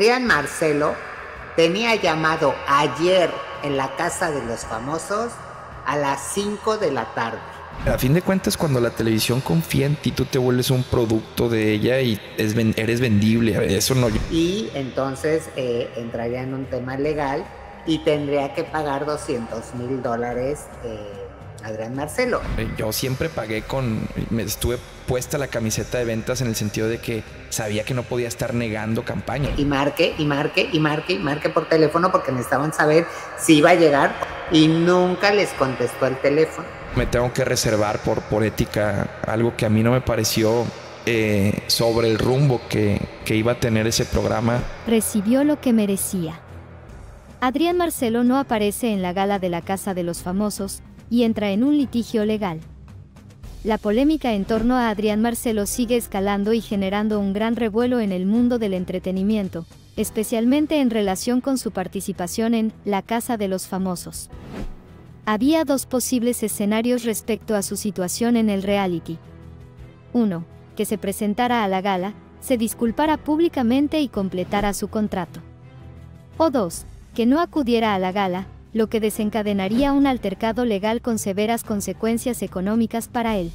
Adrián Marcelo tenía llamado ayer en la casa de los famosos a las 5 de la tarde. A fin de cuentas, cuando la televisión confía en ti, tú te vuelves un producto de ella y eres vendible. Eso no. Y entonces eh, entraría en un tema legal y tendría que pagar 200 mil dólares. Eh, Adrián Marcelo. Eh, yo siempre pagué con, me estuve puesta la camiseta de ventas en el sentido de que sabía que no podía estar negando campaña. Y marque, y marque, y marque, y marque por teléfono porque necesitaban saber si iba a llegar y nunca les contestó el teléfono. Me tengo que reservar por, por ética algo que a mí no me pareció eh, sobre el rumbo que, que iba a tener ese programa. Recibió lo que merecía. Adrián Marcelo no aparece en la gala de la Casa de los Famosos, y entra en un litigio legal. La polémica en torno a Adrián Marcelo sigue escalando y generando un gran revuelo en el mundo del entretenimiento, especialmente en relación con su participación en La Casa de los Famosos. Había dos posibles escenarios respecto a su situación en el reality. Uno, que se presentara a la gala, se disculpara públicamente y completara su contrato. O dos, que no acudiera a la gala, lo que desencadenaría un altercado legal con severas consecuencias económicas para él.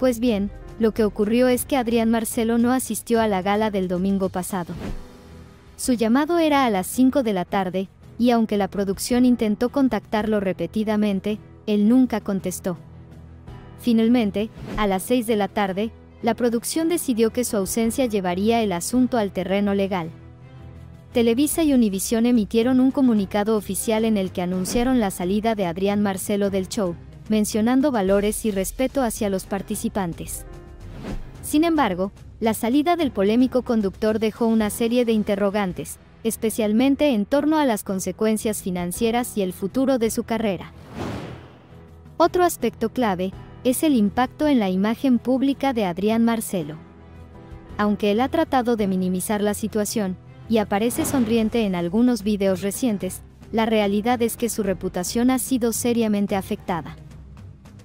Pues bien, lo que ocurrió es que Adrián Marcelo no asistió a la gala del domingo pasado. Su llamado era a las 5 de la tarde, y aunque la producción intentó contactarlo repetidamente, él nunca contestó. Finalmente, a las 6 de la tarde, la producción decidió que su ausencia llevaría el asunto al terreno legal. Televisa y Univisión emitieron un comunicado oficial en el que anunciaron la salida de Adrián Marcelo del show, mencionando valores y respeto hacia los participantes. Sin embargo, la salida del polémico conductor dejó una serie de interrogantes, especialmente en torno a las consecuencias financieras y el futuro de su carrera. Otro aspecto clave es el impacto en la imagen pública de Adrián Marcelo. Aunque él ha tratado de minimizar la situación, y aparece sonriente en algunos videos recientes, la realidad es que su reputación ha sido seriamente afectada.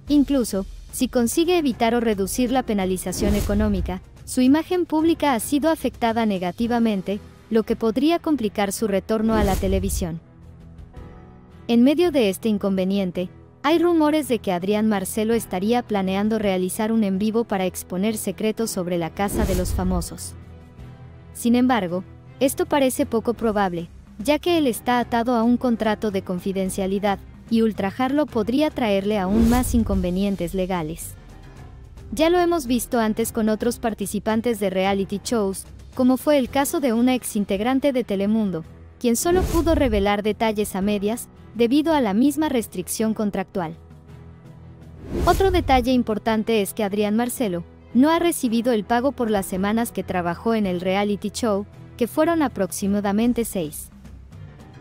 Incluso, si consigue evitar o reducir la penalización económica, su imagen pública ha sido afectada negativamente, lo que podría complicar su retorno a la televisión. En medio de este inconveniente, hay rumores de que Adrián Marcelo estaría planeando realizar un en vivo para exponer secretos sobre la casa de los famosos. Sin embargo, esto parece poco probable, ya que él está atado a un contrato de confidencialidad, y ultrajarlo podría traerle aún más inconvenientes legales. Ya lo hemos visto antes con otros participantes de reality shows, como fue el caso de una exintegrante de Telemundo, quien solo pudo revelar detalles a medias, debido a la misma restricción contractual. Otro detalle importante es que Adrián Marcelo no ha recibido el pago por las semanas que trabajó en el reality show, que fueron aproximadamente seis.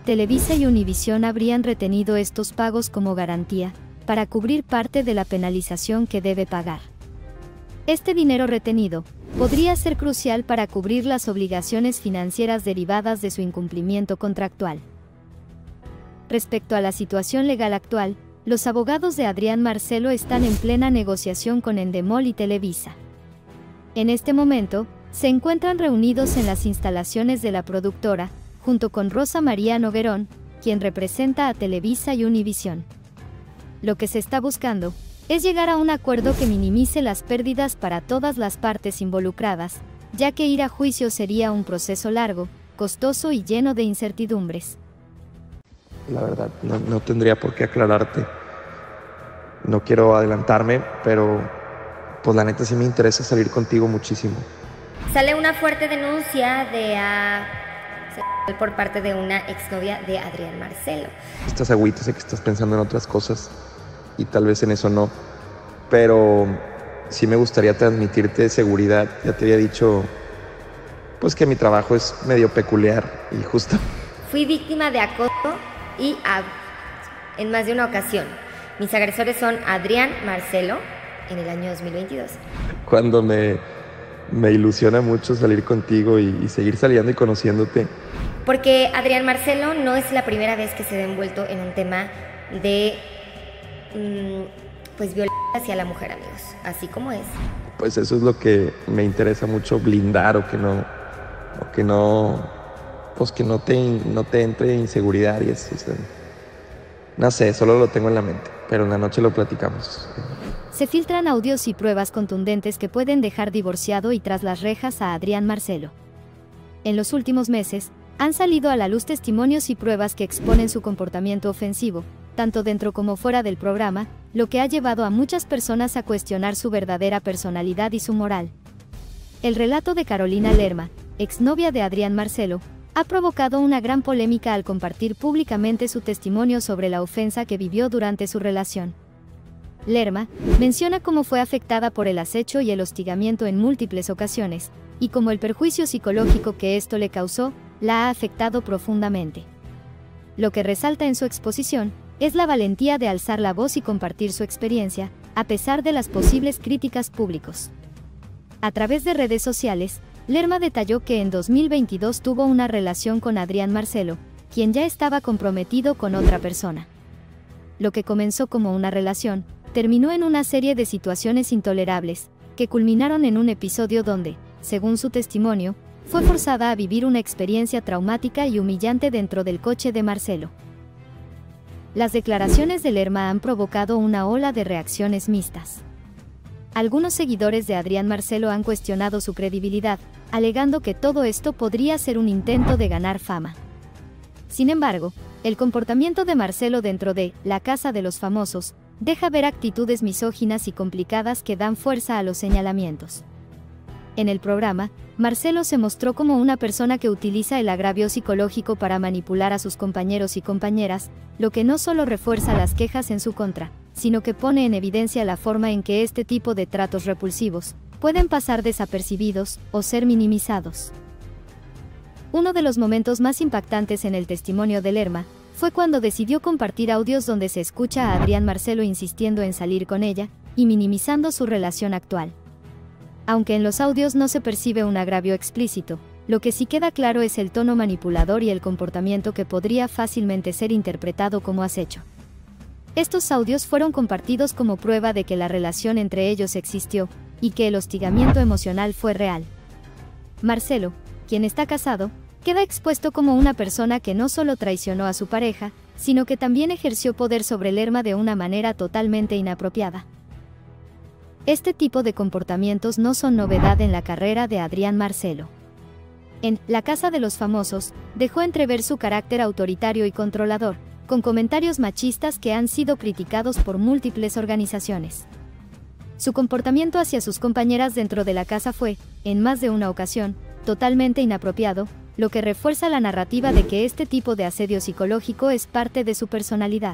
Televisa y Univisión habrían retenido estos pagos como garantía, para cubrir parte de la penalización que debe pagar. Este dinero retenido podría ser crucial para cubrir las obligaciones financieras derivadas de su incumplimiento contractual. Respecto a la situación legal actual, los abogados de Adrián Marcelo están en plena negociación con Endemol y Televisa. En este momento, se encuentran reunidos en las instalaciones de la productora, junto con Rosa María Noguerón, quien representa a Televisa y Univisión. Lo que se está buscando es llegar a un acuerdo que minimice las pérdidas para todas las partes involucradas, ya que ir a juicio sería un proceso largo, costoso y lleno de incertidumbres. La verdad, no, no tendría por qué aclararte. No quiero adelantarme, pero pues la neta sí me interesa salir contigo muchísimo. Sale una fuerte denuncia de a, por parte de una exnovia de Adrián Marcelo. Estás agüita, sé que estás pensando en otras cosas y tal vez en eso no, pero sí me gustaría transmitirte seguridad. Ya te había dicho, pues que mi trabajo es medio peculiar y justo. Fui víctima de acoso y en más de una ocasión. Mis agresores son Adrián Marcelo en el año 2022. Cuando me me ilusiona mucho salir contigo y, seguir saliendo y conociéndote. Porque Adrián Marcelo no es la primera vez que se ve envuelto en un tema de mm, pues violencia hacia la mujer, amigos, así como es. Pues eso es lo que me interesa mucho blindar o que no o que no, pues que no te, no te entre inseguridad y eso. no sé, solo lo tengo en la mente, pero en la noche lo platicamos. Se filtran audios y pruebas contundentes que pueden dejar divorciado y tras las rejas a Adrián Marcelo. En los últimos meses, han salido a la luz testimonios y pruebas que exponen su comportamiento ofensivo, tanto dentro como fuera del programa, lo que ha llevado a muchas personas a cuestionar su verdadera personalidad y su moral. El relato de Carolina Lerma, exnovia de Adrián Marcelo, ha provocado una gran polémica al compartir públicamente su testimonio sobre la ofensa que vivió durante su relación. Lerma menciona cómo fue afectada por el acecho y el hostigamiento en múltiples ocasiones, y cómo el perjuicio psicológico que esto le causó la ha afectado profundamente. Lo que resalta en su exposición es la valentía de alzar la voz y compartir su experiencia, a pesar de las posibles críticas públicos. A través de redes sociales, Lerma detalló que en 2022 tuvo una relación con Adrián Marcelo, quien ya estaba comprometido con otra persona. Lo que comenzó como una relación, terminó en una serie de situaciones intolerables, que culminaron en un episodio donde, según su testimonio, fue forzada a vivir una experiencia traumática y humillante dentro del coche de Marcelo. Las declaraciones de Lerma han provocado una ola de reacciones mixtas. Algunos seguidores de Adrián Marcelo han cuestionado su credibilidad, alegando que todo esto podría ser un intento de ganar fama. Sin embargo, el comportamiento de Marcelo dentro de La Casa de los Famosos deja ver actitudes misóginas y complicadas que dan fuerza a los señalamientos. En el programa, Marcelo se mostró como una persona que utiliza el agravio psicológico para manipular a sus compañeros y compañeras, lo que no solo refuerza las quejas en su contra, sino que pone en evidencia la forma en que este tipo de tratos repulsivos pueden pasar desapercibidos o ser minimizados. Uno de los momentos más impactantes en el testimonio de Lerma fue cuando decidió compartir audios donde se escucha a Adrián Marcelo insistiendo en salir con ella y minimizando su relación actual. Aunque en los audios no se percibe un agravio explícito, lo que sí queda claro es el tono manipulador y el comportamiento que podría fácilmente ser interpretado como acecho. Estos audios fueron compartidos como prueba de que la relación entre ellos existió, y que el hostigamiento emocional fue real. Marcelo, quien está casado, queda expuesto como una persona que no solo traicionó a su pareja, sino que también ejerció poder sobre Lerma de una manera totalmente inapropiada. Este tipo de comportamientos no son novedad en la carrera de Adrián Marcelo. En La Casa de los Famosos, dejó entrever su carácter autoritario y controlador, con comentarios machistas que han sido criticados por múltiples organizaciones. Su comportamiento hacia sus compañeras dentro de la casa fue, en más de una ocasión, totalmente inapropiado, lo que refuerza la narrativa de que este tipo de asedio psicológico es parte de su personalidad.